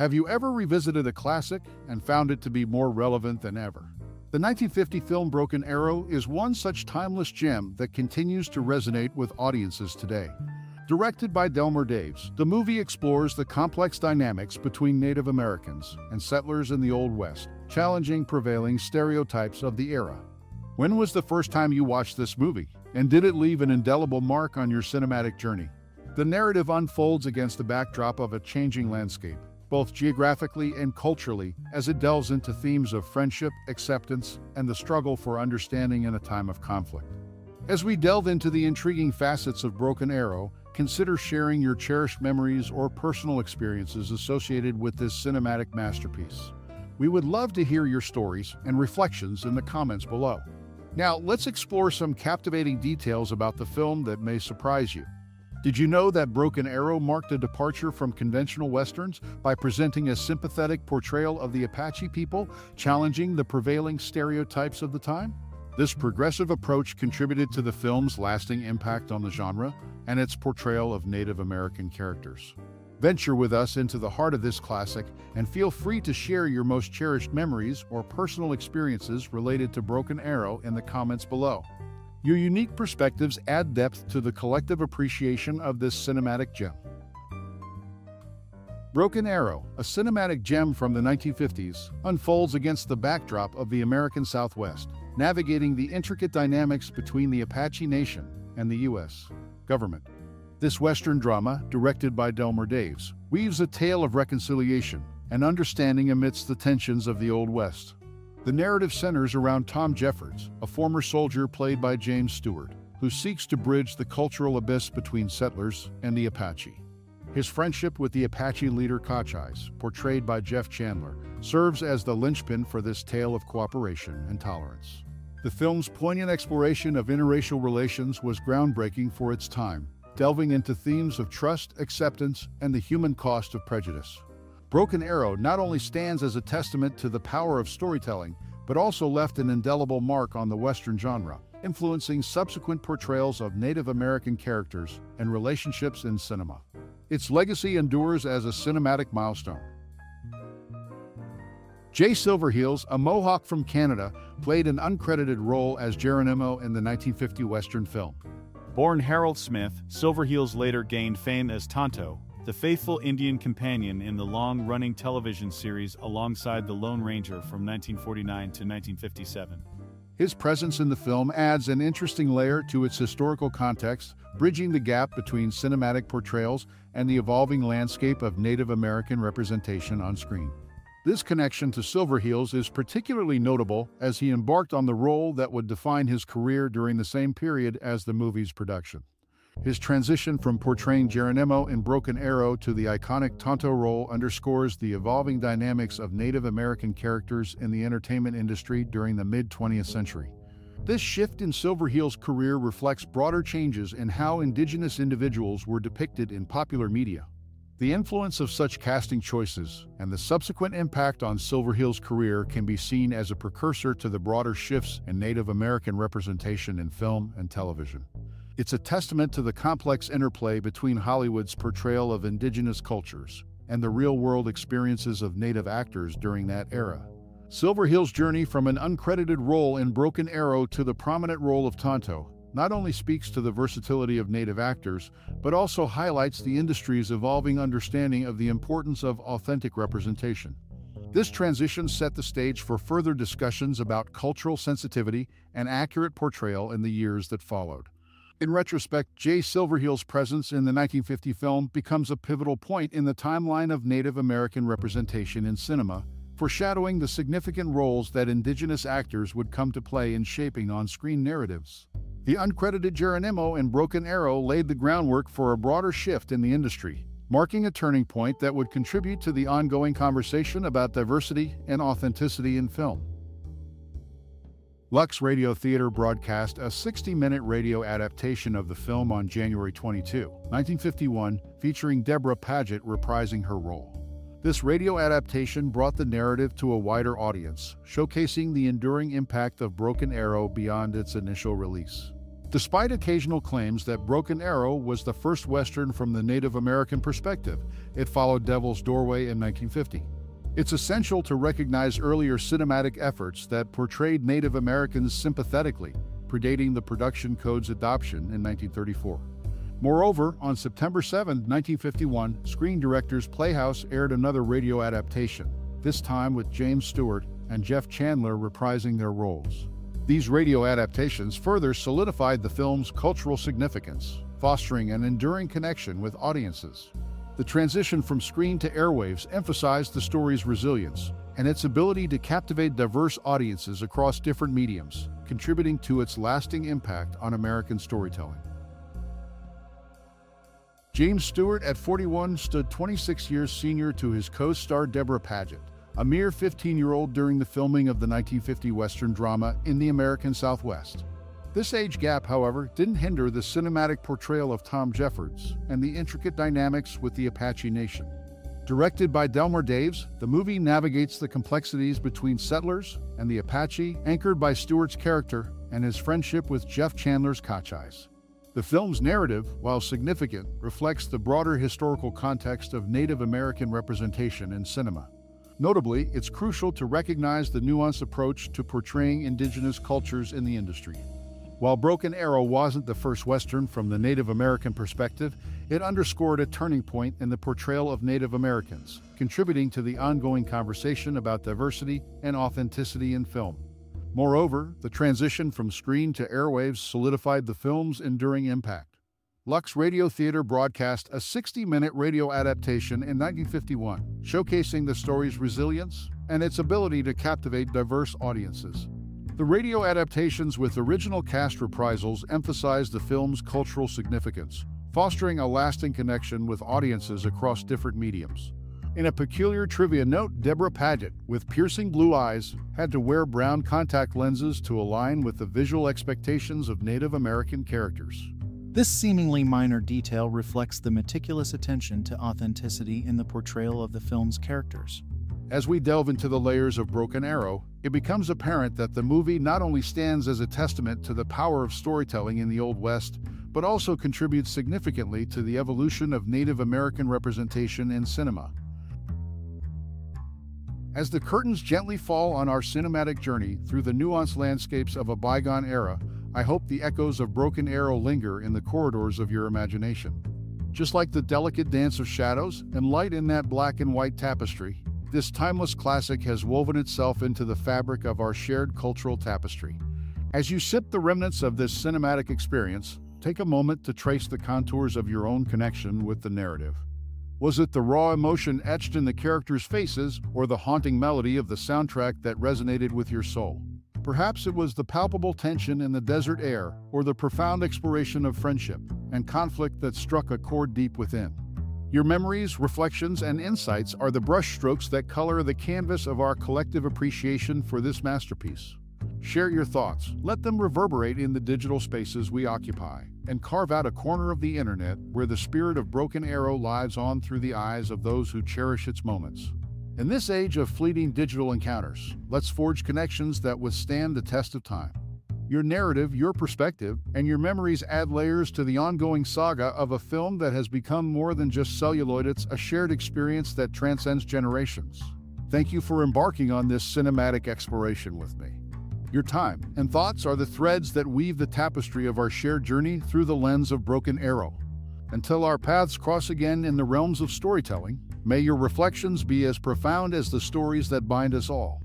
Have you ever revisited a classic and found it to be more relevant than ever? The 1950 film Broken Arrow is one such timeless gem that continues to resonate with audiences today. Directed by Delmer Daves, the movie explores the complex dynamics between Native Americans and settlers in the Old West, challenging prevailing stereotypes of the era. When was the first time you watched this movie? And did it leave an indelible mark on your cinematic journey? The narrative unfolds against the backdrop of a changing landscape, both geographically and culturally, as it delves into themes of friendship, acceptance, and the struggle for understanding in a time of conflict. As we delve into the intriguing facets of Broken Arrow, consider sharing your cherished memories or personal experiences associated with this cinematic masterpiece. We would love to hear your stories and reflections in the comments below. Now, let's explore some captivating details about the film that may surprise you. Did you know that Broken Arrow marked a departure from conventional westerns by presenting a sympathetic portrayal of the Apache people, challenging the prevailing stereotypes of the time? This progressive approach contributed to the film's lasting impact on the genre and its portrayal of Native American characters. Venture with us into the heart of this classic and feel free to share your most cherished memories or personal experiences related to Broken Arrow in the comments below. Your unique perspectives add depth to the collective appreciation of this cinematic gem. Broken Arrow, a cinematic gem from the 1950s, unfolds against the backdrop of the American Southwest, navigating the intricate dynamics between the Apache Nation and the U.S. government. This Western drama, directed by Delmer Daves, weaves a tale of reconciliation and understanding amidst the tensions of the Old West. The narrative centers around Tom Jeffords, a former soldier played by James Stewart, who seeks to bridge the cultural abyss between settlers and the Apache. His friendship with the Apache leader Cochise, portrayed by Jeff Chandler, serves as the linchpin for this tale of cooperation and tolerance. The film's poignant exploration of interracial relations was groundbreaking for its time, delving into themes of trust, acceptance, and the human cost of prejudice. Broken Arrow not only stands as a testament to the power of storytelling, but also left an indelible mark on the Western genre, influencing subsequent portrayals of Native American characters and relationships in cinema. Its legacy endures as a cinematic milestone. Jay Silverheels, a Mohawk from Canada, played an uncredited role as Geronimo in the 1950 Western film. Born Harold Smith, Silverheels later gained fame as Tonto, the faithful Indian companion in the long-running television series alongside the Lone Ranger from 1949 to 1957. His presence in the film adds an interesting layer to its historical context, bridging the gap between cinematic portrayals and the evolving landscape of Native American representation on screen. This connection to Silverheels is particularly notable as he embarked on the role that would define his career during the same period as the movie's production. His transition from portraying Geronimo in Broken Arrow to the iconic Tonto role underscores the evolving dynamics of Native American characters in the entertainment industry during the mid-20th century. This shift in Silverheels' career reflects broader changes in how indigenous individuals were depicted in popular media. The influence of such casting choices and the subsequent impact on Silverheels' career can be seen as a precursor to the broader shifts in Native American representation in film and television. It's a testament to the complex interplay between Hollywood's portrayal of indigenous cultures and the real-world experiences of Native actors during that era. Silverheels' journey from an uncredited role in Broken Arrow to the prominent role of Tonto not only speaks to the versatility of Native actors, but also highlights the industry's evolving understanding of the importance of authentic representation. This transition set the stage for further discussions about cultural sensitivity and accurate portrayal in the years that followed. In retrospect, Jay Silverheels' presence in the 1950 film becomes a pivotal point in the timeline of Native American representation in cinema, foreshadowing the significant roles that Indigenous actors would come to play in shaping on-screen narratives. The uncredited Geronimo in Broken Arrow laid the groundwork for a broader shift in the industry, marking a turning point that would contribute to the ongoing conversation about diversity and authenticity in film. Lux Radio Theater broadcast a 60-minute radio adaptation of the film on January 22, 1951, featuring Deborah Paget reprising her role. This radio adaptation brought the narrative to a wider audience, showcasing the enduring impact of Broken Arrow beyond its initial release. Despite occasional claims that Broken Arrow was the first Western from the Native American perspective, it followed Devil's Doorway in 1950. It's essential to recognize earlier cinematic efforts that portrayed Native Americans sympathetically, predating the production code's adoption in 1934. Moreover, on September 7, 1951, Screen Directors Playhouse aired another radio adaptation, this time with James Stewart and Jeff Chandler reprising their roles. These radio adaptations further solidified the film's cultural significance, fostering an enduring connection with audiences. The transition from screen to airwaves emphasized the story's resilience and its ability to captivate diverse audiences across different mediums, contributing to its lasting impact on American storytelling. James Stewart, at 41, stood 26 years senior to his co-star Deborah Paget, a mere 15-year-old during the filming of the 1950 Western drama In the American Southwest. This age gap, however, didn't hinder the cinematic portrayal of Tom Jeffords and the intricate dynamics with the Apache Nation. Directed by Delmer Daves, the movie navigates the complexities between settlers and the Apache, anchored by Stewart's character and his friendship with Jeff Chandler's Cochise. The film's narrative, while significant, reflects the broader historical context of Native American representation in cinema. Notably, it's crucial to recognize the nuanced approach to portraying indigenous cultures in the industry. While Broken Arrow wasn't the first Western from the Native American perspective, it underscored a turning point in the portrayal of Native Americans, contributing to the ongoing conversation about diversity and authenticity in film. Moreover, the transition from screen to airwaves solidified the film's enduring impact. Lux Radio Theater broadcast a 60-minute radio adaptation in 1951, showcasing the story's resilience and its ability to captivate diverse audiences. The radio adaptations with original cast reprisals emphasize the film's cultural significance, fostering a lasting connection with audiences across different mediums. In a peculiar trivia note, Deborah Paget, with piercing blue eyes, had to wear brown contact lenses to align with the visual expectations of Native American characters. This seemingly minor detail reflects the meticulous attention to authenticity in the portrayal of the film's characters. As we delve into the layers of Broken Arrow, it becomes apparent that the movie not only stands as a testament to the power of storytelling in the Old West, but also contributes significantly to the evolution of Native American representation in cinema. As the curtains gently fall on our cinematic journey through the nuanced landscapes of a bygone era, I hope the echoes of Broken Arrow linger in the corridors of your imagination. Just like the delicate dance of shadows and light in that black and white tapestry, this timeless classic has woven itself into the fabric of our shared cultural tapestry. As you sip the remnants of this cinematic experience, take a moment to trace the contours of your own connection with the narrative. Was it the raw emotion etched in the characters' faces or the haunting melody of the soundtrack that resonated with your soul? Perhaps it was the palpable tension in the desert air or the profound exploration of friendship and conflict that struck a chord deep within. Your memories, reflections, and insights are the brushstrokes that color the canvas of our collective appreciation for this masterpiece. Share your thoughts, let them reverberate in the digital spaces we occupy, and carve out a corner of the internet where the spirit of Broken Arrow lives on through the eyes of those who cherish its moments. In this age of fleeting digital encounters, let's forge connections that withstand the test of time. Your narrative, your perspective, and your memories add layers to the ongoing saga of a film that has become more than just celluloid, it's a shared experience that transcends generations. Thank you for embarking on this cinematic exploration with me. Your time and thoughts are the threads that weave the tapestry of our shared journey through the lens of Broken Arrow. Until our paths cross again in the realms of storytelling, may your reflections be as profound as the stories that bind us all.